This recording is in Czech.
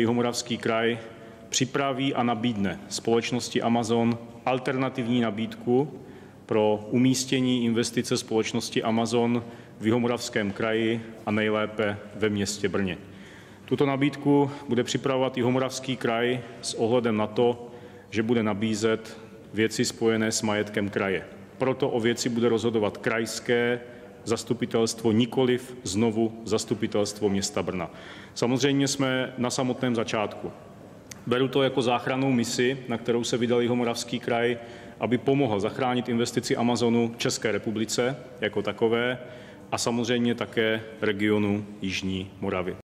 Jihomoravský kraj připraví a nabídne společnosti Amazon alternativní nabídku pro umístění investice společnosti Amazon v Jihomoravském kraji a nejlépe ve městě Brně. Tuto nabídku bude připravovat Jihomoravský kraj s ohledem na to, že bude nabízet věci spojené s majetkem kraje. Proto o věci bude rozhodovat krajské zastupitelstvo, nikoliv znovu zastupitelstvo města Brna. Samozřejmě jsme na samotném začátku. Beru to jako záchrannou misi, na kterou se vydal Jihomoravský kraj, aby pomohl zachránit investici Amazonu České republice jako takové a samozřejmě také regionu Jižní Moravy.